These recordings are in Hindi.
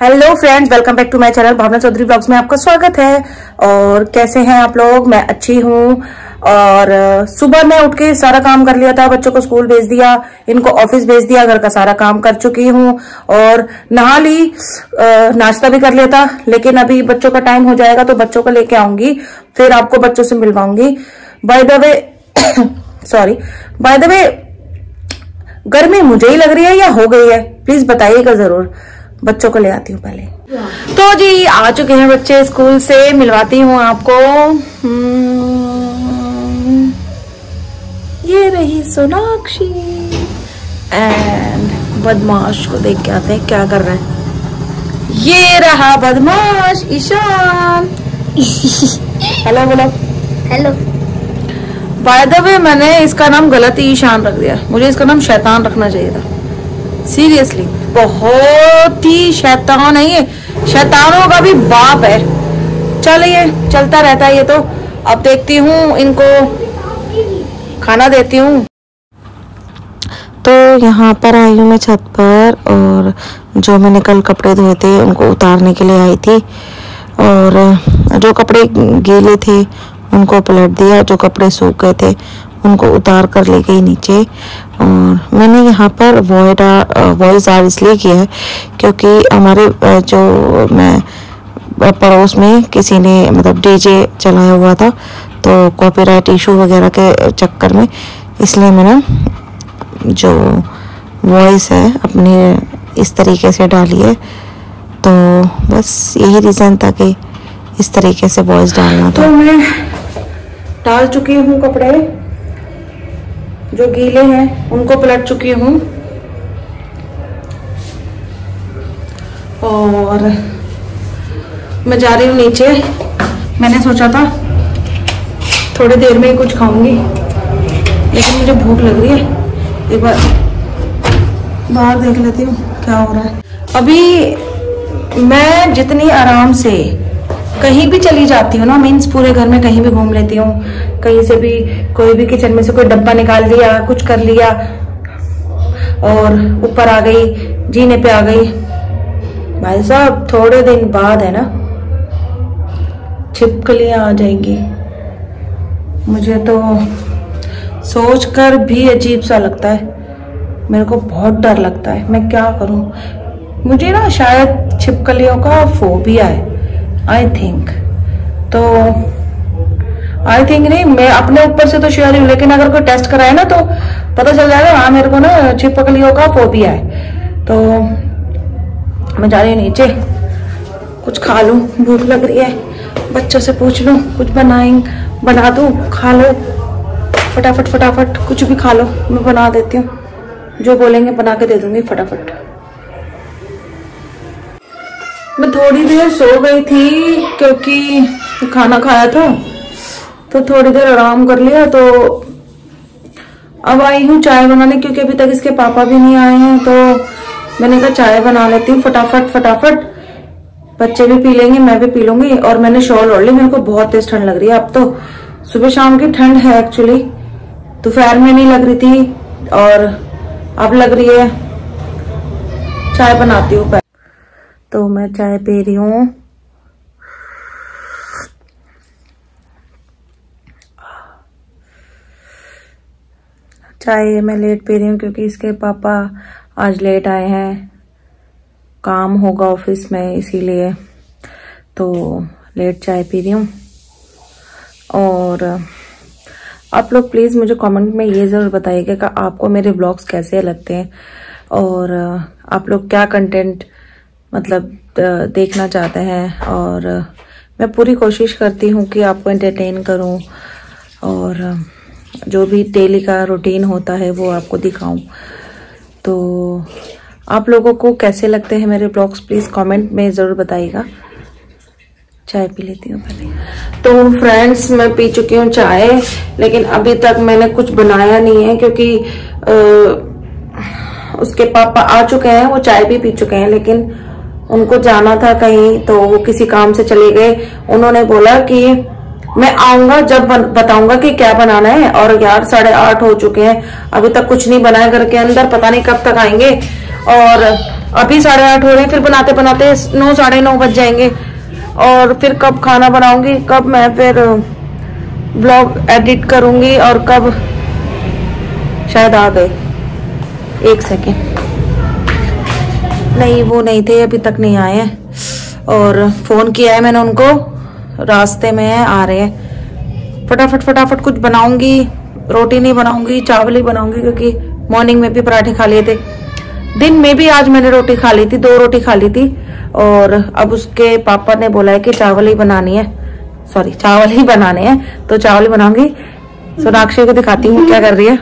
Hello friends welcome back to my channel Bhawna Chaudhary vlogs में आपका स्वागत है। और कैसे हैं आप लोग? मैं अच्छी हूँ। और सुबह मैं उठ के सारा काम कर लिया था, बच्चों को स्कूल भेज दिया, इनको ऑफ़िस भेज दिया, घर का सारा काम कर चुकी हूँ। और नहा ली नाश्ता भी कर लिया था, लेकिन अभी बच्चों का टाइम हो जाएगा तो बच्चों को लेके आऊँगी, फिर आपको बच्चों से मिलवाऊँगी। By the way sorry by the way गर्मी मुझे ही लग रही है या हो गई है? प्लीज़ बताइएगा ज़रूर। बच्चों को ले आती हूँ पहले। तो जी आ चुके हैं बच्चे स्कूल से मिलवाती हूँ आपको। हम्म, ये रही सोनाक्षी एंड बदमाश को देख के आते हैं क्या कर रहे हैं। ये रहा बदमाश ईशान। हेलो बोलो। हेलो बाय द वे मैंने इसका नाम गलत ही ईशान रख दिया। मुझे इसका नाम शैतान रखना चाहिए था। सीरियसली बहुत ही शैतान है ये। शैतानों का भी बाप है। चलिए, चलता रहता है ये तो। अब देखती हूँ, इनको खाना देती हूँ। तो यहाँ पर आई हूँ मैं छत पर और जो मैंने कल कपड़े धोए थे, उनको उतारने के लिए आई थी। और जो कपड़े गीले थे, उनको पलट दिया, जो कपड़े सूख गए थे उनको उतार कर ले गई नीचे। और मैंने यहाँ पर वॉइड वॉइस आर इसलिए किया है क्योंकि हमारे जो मैं पड़ोस में किसी ने मतलब डीजे चलाया हुआ था तो कॉपीराइट इशू वगैरह के चक्कर में इसलिए मैंने जो वॉइस है अपने इस तरीके से डाली है। तो बस यही रीज़न था कि इस तरीके से वॉइस डालना था। तो मैं डाल चुकी हूँ कपड़े। जो गीले हैं, उनको पलट चुकी हूँ। और मैं जा रही हूँ नीचे। मैंने सोचा था थोड़ी देर में ही कुछ खाऊँगी, लेकिन मुझे भूख लग रही है। एक बार बाहर देख लेती हूँ क्या हो रहा है। अभी मैं जितनी आराम से कहीं भी चली जाती हूँ ना मीन्स पूरे घर में कहीं भी घूम लेती हूँ। कहीं से भी, कोई भी किचन में से कोई डब्बा निकाल लिया, कुछ कर लिया, और ऊपर आ गई, जीने पे आ गई। भाई साहब, थोड़े दिन बाद है ना, छिपकलियाँ आ जाएँगी। मुझे तो सोच कर भी अजीब सा लगता है। मेरे को बहुत डर लगता है। मैं क्या करूँ? मुझे ना शायद छिपकलियों का फोबिया है। आई थिंक तो आई थिंक नहीं, मैं अपने ऊपर से तो श्योर हूँ लेकिन अगर कोई टेस्ट कराए ना तो पता चल जाएगा हाँ मेरे को ना छिपकलियों का फोबिया है। तो मैं जा रही हूँ नीचे, कुछ खा लूँ, भूख लग रही है, बच्चों से पूछ लूँ, कुछ बनाएँ, बना दूँ, खा लो, फटाफट फटाफट, कुछ भी खा लो, मैं बना देती हूँ, जो बोलेंगे बना के दे दूँगी फटाफट। मैं थोड़ी देर सो गई थी क्योंकि खाना खाया था तो थोड़ी देर आराम कर लिया तो अब आई हूँ चाय बनाने क्योंकि अभी तक इसके पापा भी नहीं आए हैं तो मैंने कहा चाय बना लेती हूँ फटाफट फटाफट बच्चे भी पी लेंगे, मैं भी पी लूँगी, और मैंने शॉल ओढ़ ली, मेरे को बहुत तेज ठंड लग रही है अब तो सुबह शाम की ठंड है एक्चुअली दोपहर में नहीं लग रही थी, और अब लग रही है, चाय बनाती हूँ। तो मैं चाय पी रही हूँ। चाय मैं लेट पी रही हूँ क्योंकि इसके पापा आज लेट आए हैं। काम होगा ऑफ़िस में, इसीलिए तो लेट चाय पी रही हूँ। और आप लोग प्लीज़ मुझे कमेंट में ये ज़रूर बताइएगा कि आपको मेरे ब्लॉग्स कैसे लगते हैं और आप लोग क्या कंटेंट मतलब देखना चाहते हैं और मैं पूरी कोशिश करती हूँ कि आपको एंटरटेन करूँ और जो भी डेली का रूटीन होता है वो आपको दिखाऊँ। तो आप लोगों को कैसे लगते हैं मेरे ब्लॉग्स प्लीज़ कमेंट में ज़रूर बताइएगा। चाय पी लेती हूँ पहले। तो फ्रेंड्स मैं पी चुकी हूँ चाय लेकिन अभी तक मैंने कुछ बनाया नहीं है क्योंकि अ, उसके पापा आ चुके हैं वो चाय भी पी चुके हैं लेकिन उनको जाना था कहीं तो वो किसी काम से चले गए। उन्होंने बोला कि मैं आऊँगा, जब बताऊँगा कि क्या बनाना है। और यार, साढ़े आठ हो चुके हैं। अभी तक कुछ नहीं बनाया घर के अंदर, पता नहीं कब तक आएँगे। और अभी साढ़े आठ हो रहे हैं, फिर बनाते बनाते नौ, साढ़े नौ बज जाएँगे। और फिर कब खाना बनाऊँगी, कब मैं फिर ब्लॉग एडिट करूँगी, और कब शायद आ गए। एक सेकेंड नहीं, वो नहीं थे, अभी तक नहीं आए और फ़ोन किया है मैंने उनको, रास्ते में है, आ रहे हैं। फटाफट फटाफट कुछ बनाऊँगी, रोटी नहीं बनाऊँगी, चावल ही बनाऊँगी, क्योंकि मॉर्निंग में भी पराठे खा लिए थे। दिन में भी आज मैंने रोटी खा ली थी, दो रोटी खा ली थी। और अब उसके पापा ने बोला है कि चावल ही बनानी है। सॉरी चावल ही बनाने हैं तो चावल ही बनाऊँगी। सोनाक्षी को दिखाती हूँ, क्या कर रही है।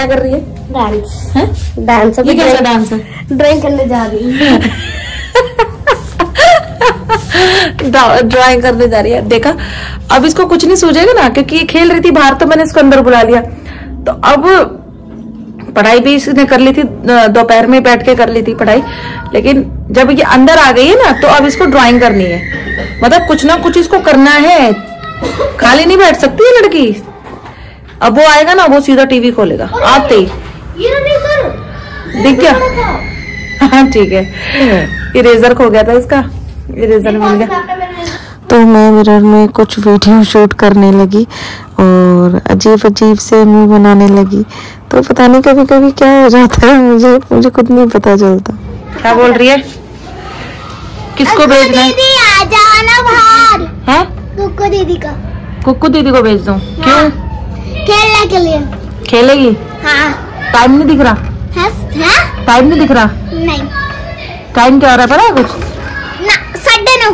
क्या कर रही है? डांस हैं? डांस ये कैसा डांस है? ड्राइंग करने जा रही हूँ। ड्राइंग करने जा रही है। देखा अब इसको कुछ नहीं सूझेगा ना क्योंकि ये खेल रही थी बाहर तो मैंने इसको अंदर बुला लिया। तो अब पढ़ाई भी इसने कर ली थी दोपहर में बैठ के कर ली थी पढ़ाई। लेकिन जब ये अंदर आ गई है ना तो अब इसको ड्राइंग करनी है। मतलब कुछ ना कुछ इसको करना है। खाली नहीं बैठ सकती है लड़की? अब वो आएगा ना वो सीधा टीवी खोलेगा। आते ही दिख। गया हाँ ठीक है। इरेजर खो गया था इसका। इरेजर मिल गया। तो मैं मिरर में कुछ वीडियो शूट करने लगी और अजीब अजीब से मुँह बनाने लगी। तो पता नहीं कभी कभी क्या हो जाता है मुझे मुझे खुद नहीं पता चलता। क्या बोल रही है? किसको भेजना है? दीदी आ जाओ ना बाहर। हैं? कुक्कू दीदी का। कुक्कू दीदी को भेज दूँ। क्यों? खेलने के लिए। खेलेगी? हाँ। टाइम नहीं दिख रहा। है? है? टाइम नहीं दिख रहा। नहीं। टाइम क्या हो रहा है पता है कुछ? साढ़े नौ।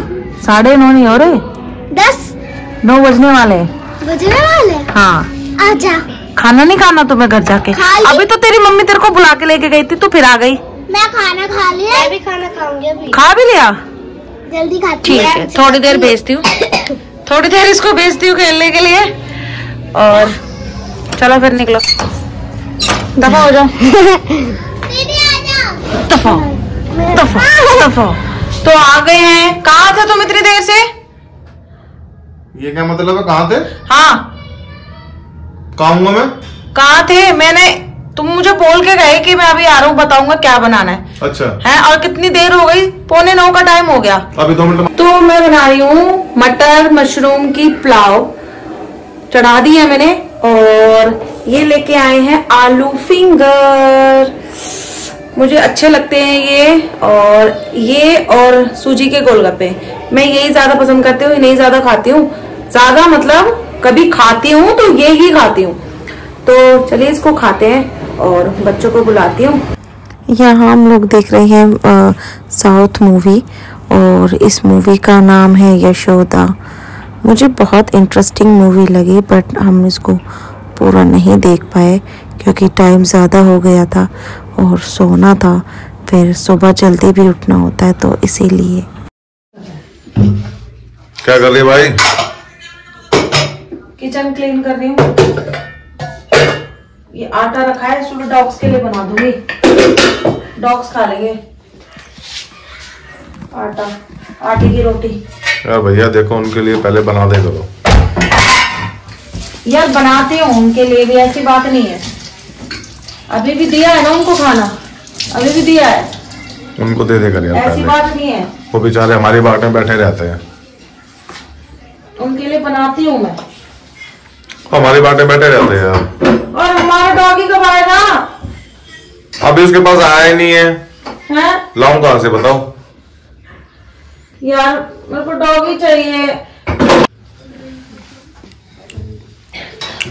साढ़े नौ नहीं हो रहे? दस। नौ बजने वाले बजने वाले? हाँ। आजा खाना नहीं खाना तुम्हें घर जाके? अभी तो तेरी मम्मी तेरे को बुला के लेके गई थी तू फिर आ गई। मैं खाना खा लिया मैं भी खाना खाऊँगी अभी। खा भी लिया? जल्दी खाती ठीक है थोड़ी देर भेजती हूँ। थोड़ी देर इसको भेजती हूँ खेलने के लिए। और चलो फिर निकलो। दफ़ा हो जाओ। दफ़ा दफ़ा दफ़ा तो आ गए हैं। कहाँ थे तुम इतनी देर से? ये क्या मतलब है? कहाँ थे? हाँ। कहाँ मैं? कहाँ थे? मैंने तुम मुझे बोल के गए कि मैं अभी आ रहा हूँ बताऊँगा क्या बनाना है। अच्छा। है? और कितनी देर हो गई? पौने नौ का टाइम हो गया। अभी दो मिनट तो मैं बना रही हूँ मटर मशरूम की पुलाव। चढ़ा दी है मैंने। और ये लेके आए हैं आलू फिंगर। मुझे अच्छे लगते हैं ये और ये और सूजी के गोलगप्पे। मैं यही ज़्यादा पसंद करती हूँ नहीं ज़्यादा खाती हूँ। ज़्यादा मतलब कभी खाती हूँ तो ये ही खाती हूँ। तो चलिए इसको खाते हैं और बच्चों को बुलाती हूँ। यहाँ हम लोग देख रहे हैं साउथ मूवी और इस मूवी का नाम है यशोदा। मुझे बहुत इंटरेस्टिंग मूवी लगी बट हम इसको पूरा नहीं देख पाए क्योंकि टाइम ज़्यादा हो गया था और सोना था। फिर सुबह जल्दी भी उठना होता है तो इसीलिए। क्या कर रही है भाई? किचन क्लीन कर रही हूँ। ये आटा रखा है सुबह डॉग्स के लिए बना दूँगी। डॉग्स खा लेंगे। आटा आटे की रोटी। यार भैया देखो उनके लिए पहले बना दे करो। यार बनाती हूँ उनके लिए भी ऐसी बात नहीं है। अभी भी दिया है ना उनको खाना? अभी भी दिया है? उनको दे दे कर यार ऐसी पहले। बात नहीं है। वो बेचारे हमारी बाट में बैठे रहते हैं। उनके लिए बनाती हूँ मैं। हमारी बाट में बैठे रहते हैं। यार और हमारा डॉगी कब आएगा? अभी उसके पास आया ही नहीं है। हैं? लाऊं कहाँ से बताओ। यार मेरे को डॉगी चाहिए।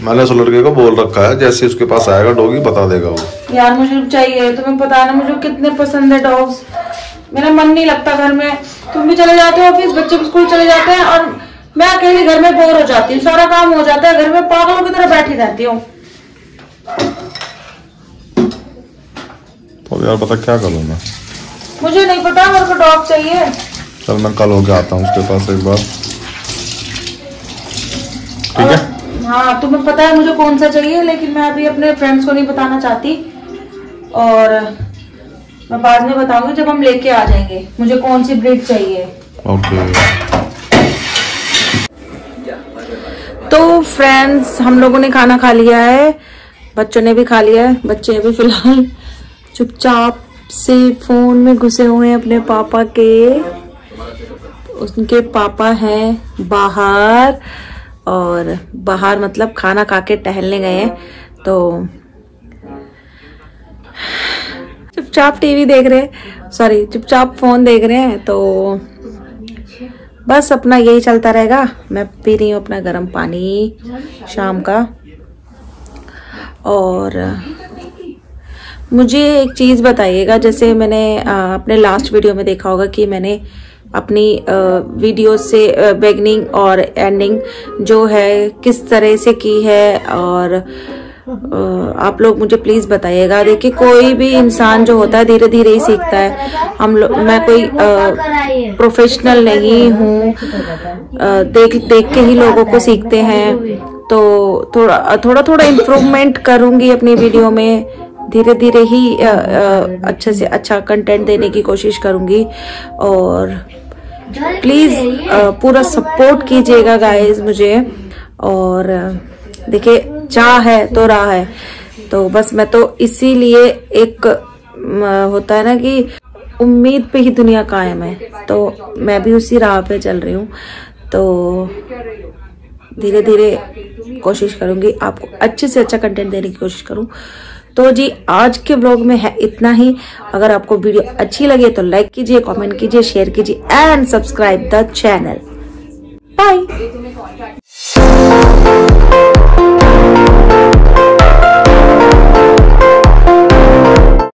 मैंने उस लड़के को बोल रखा है जैसे उसके पास आएगा डॉगी बता देगा वो। यार मुझे चाहिए तुम्हें पता ना मुझे कितने पसंद है डॉग्स। मेरा मन नहीं लगता घर में। तुम भी चले जाते हो ऑफ़िस बच्चे स्कूल चले जाते हैं और मैं अकेली घर में बोर हो जाती हूँ सारा काम हो जाता है घर में पागलों की तरह बैठी रहती हूँ। तो यार पता क्या करूँ मैं? मुझे नहीं पता मेरे को डॉग चाहिए। चल मैं कल होके आता हूँ उसके पास एक बार। ठीक है? हाँ तुम्हें पता है मुझे कौन सा चाहिए लेकिन मैं अभी अपने फ्रेंड्स को नहीं बताना चाहती। और मैं बाद में बताऊँगी जब हम लेके आ जाएँगे। मुझे कौन सी ब्रीड चाहिए? ओके तो फ्रेंड्स हम लोगों ने खाना खा लिया है। बच्चों ने भी खा लिया है। बच्चे अभी फ़िलहाल चुपचाप से फ़ोन में घुसे हुए हैं अपने पापा के। उनके पापा हैं बाहर और बाहर मतलब खाना खा के टहलने गए हैं। तो चुपचाप टीवी देख रहे हैं। सॉरी चुपचाप फ़ोन देख रहे हैं। तो बस अपना यही चलता रहेगा। मैं पी रही हूँ अपना गर्म पानी शाम का। और मुझे एक चीज़ बताइएगा। जैसे मैंने अपने लास्ट वीडियो में देखा होगा कि मैंने अपनी वीडियो से बेगनिंग और एंडिंग जो है, किस तरह से की है और आप लोग मुझे प्लीज़ बताइएगा। देखिए, कोई भी इंसान जो होता है धीरे धीरे ही सीखता है। हम लोग मैं कोई प्रोफेशनल नहीं हूँ। देख देख के ही लोगों को सीखते हैं। तो थोड़ा थोड़ा थोड़ा इम्प्रूवमेंट करूँगी अपनी वीडियो में। धीरे धीरे ही। अच्छे से अच्छा कंटेंट देने की कोशिश करूँगी और प्लीज़ पूरा सपोर्ट कीजिएगा गाइस मुझे और देखिए चाह है तो राह है। तो बस मैं तो इसीलिए एक होता है ना कि उम्मीद पे ही दुनिया कायम है। तो मैं भी उसी राह पे चल रही हूँ। तो धीरे धीरे कोशिश करूँगी आपको अच्छे से अच्छा कंटेंट देने की कोशिश करूँ। तो जी, आज के ब्लॉग में है इतना ही। अगर आपको वीडियो अच्छी लगे तो लाइक कीजिए कमेंट कीजिए शेयर कीजिए and subscribe the channel bye